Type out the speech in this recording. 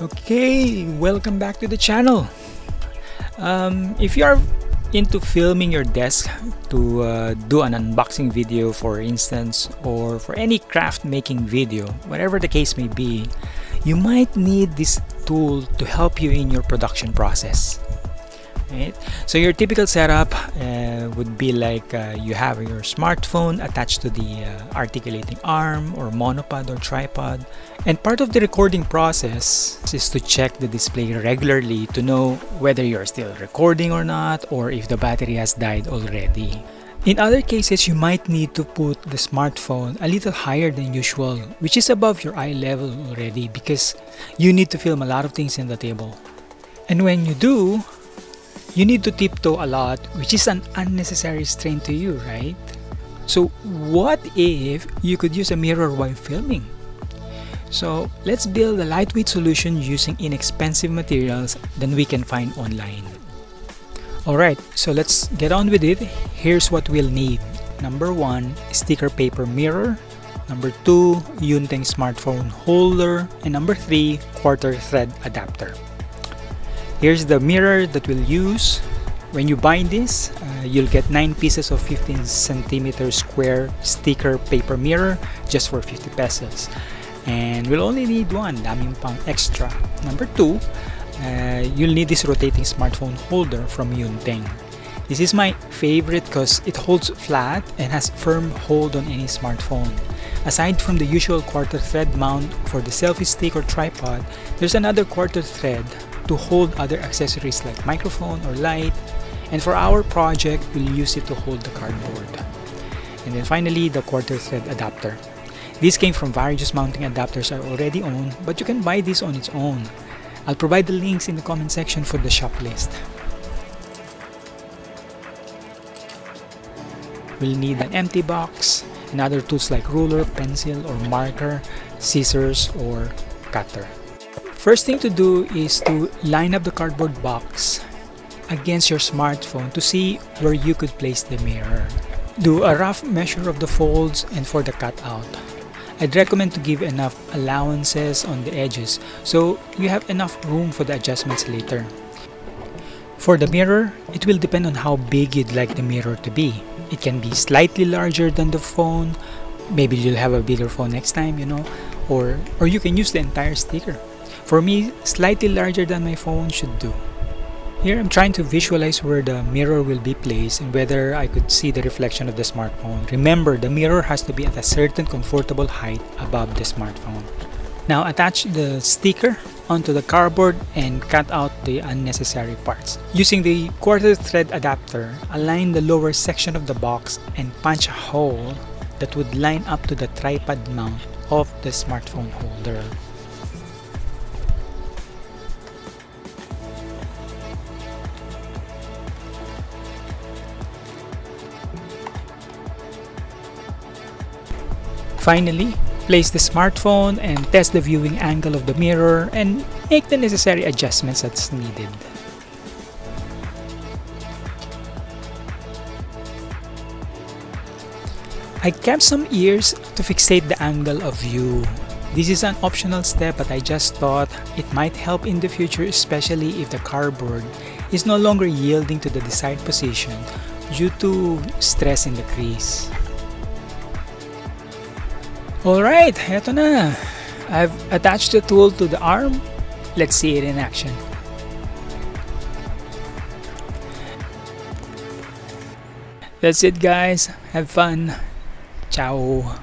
Okay, welcome back to the channel. Um, if you are into filming your desk to uh, do an unboxing video for instance or for any craft making video whatever the case may be you might need this tool to help you in your production process right? So your typical setup uh, would be like uh, you have your smartphone attached to the uh, articulating arm or monopod or tripod. And part of the recording process is to check the display regularly to know whether you're still recording or not or if the battery has died already. In other cases, you might need to put the smartphone a little higher than usual, which is above your eye level already because you need to film a lot of things in the table. And when you do, you need to tiptoe a lot, which is an unnecessary strain to you, right? So, what if you could use a mirror while filming? So, let's build a lightweight solution using inexpensive materials that we can find online. Alright, so let's get on with it. Here's what we'll need. Number one, sticker paper mirror. Number two, Yunteng smartphone holder. And number three, quarter thread adapter. Here's the mirror that we'll use. When you buy this, uh, you'll get 9 pieces of 15 centimeter square sticker paper mirror just for 50 pesos. And we'll only need one, daming pang extra. Number 2, uh, you'll need this rotating smartphone holder from Yunteng. This is my favorite because it holds flat and has firm hold on any smartphone. Aside from the usual quarter thread mount for the selfie stick or tripod, there's another quarter thread to hold other accessories like microphone or light. And for our project we'll use it to hold the cardboard. And then finally the quarter thread adapter. These came from various mounting adapters I already own but you can buy this on its own. I'll provide the links in the comment section for the shop list. We'll need an empty box and other tools like ruler, pencil or marker, scissors or cutter First thing to do is to line up the cardboard box against your smartphone to see where you could place the mirror. Do a rough measure of the folds and for the cutout. I'd recommend to give enough allowances on the edges so you have enough room for the adjustments later. For the mirror, it will depend on how big you'd like the mirror to be. It can be slightly larger than the phone, maybe you'll have a bigger phone next time, you know, or, or you can use the entire sticker. For me, slightly larger than my phone should do. Here I'm trying to visualize where the mirror will be placed and whether I could see the reflection of the smartphone. Remember, the mirror has to be at a certain comfortable height above the smartphone. Now attach the sticker onto the cardboard and cut out the unnecessary parts. Using the quarter thread adapter, align the lower section of the box and punch a hole that would line up to the tripod mount of the smartphone holder. Finally, place the smartphone and test the viewing angle of the mirror and make the necessary adjustments that's needed. I kept some ears to fixate the angle of view. This is an optional step but I just thought it might help in the future especially if the cardboard is no longer yielding to the desired position due to stress in the crease. Alright, eto na. I've attached the tool to the arm. Let's see it in action. That's it guys. Have fun. Ciao.